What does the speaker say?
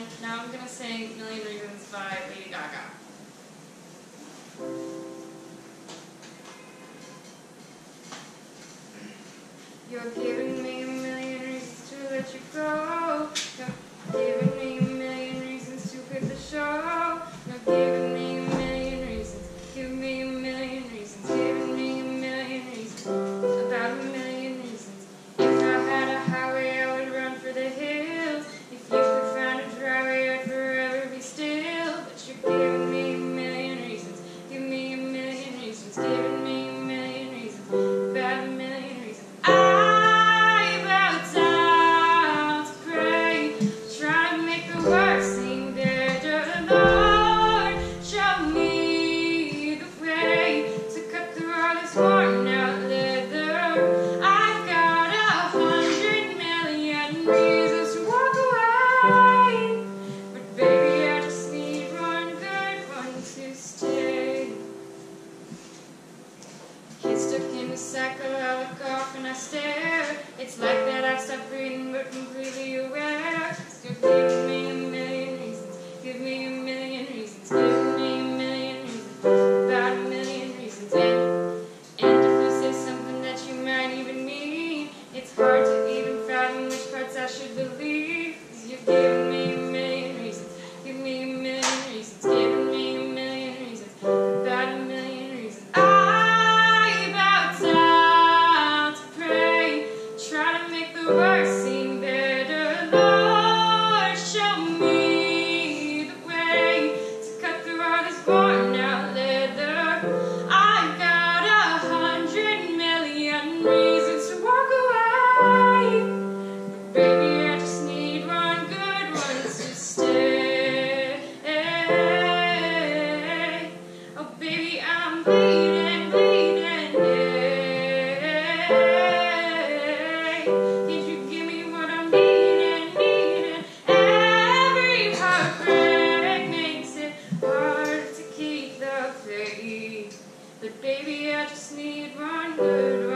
And now I'm going to sing Million Reasons by Lady Gaga. You're beautiful. psychedelic cough and I stare. It's like that I stop breathing, but completely aware. Still feeling me. for But baby, I just need one word.